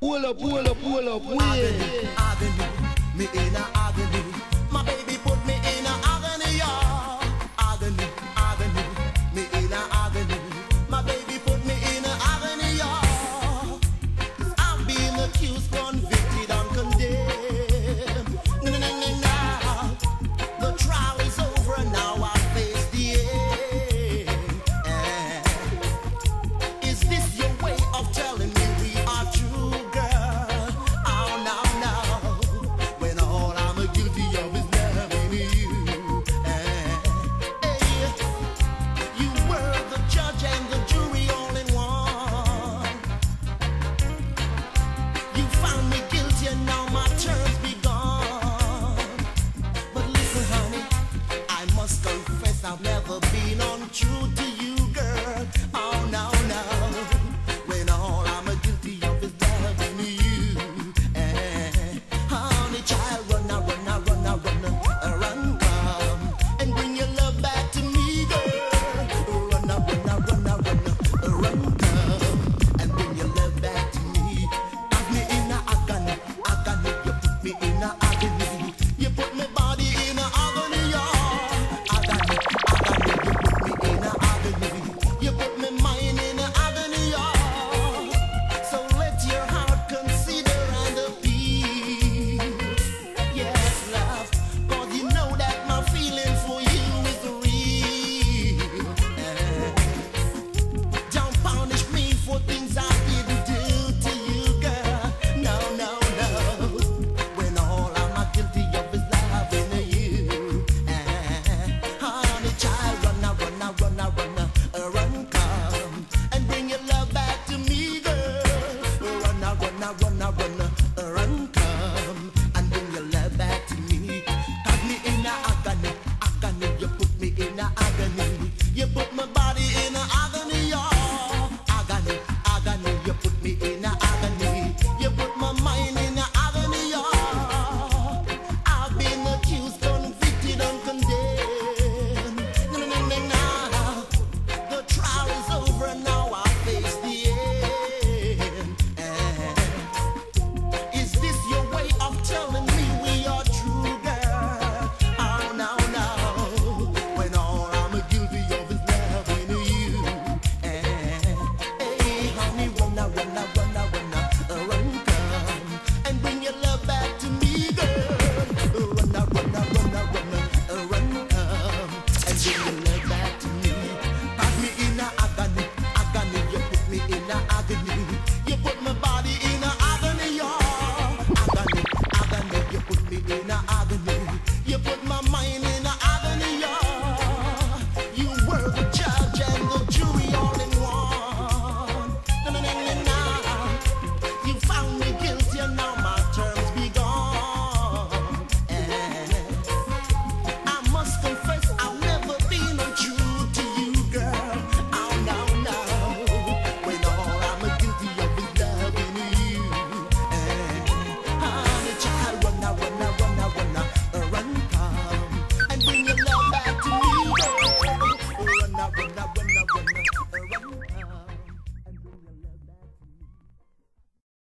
Pull up, pull up, pull up, pull Avenue, me in a avenue.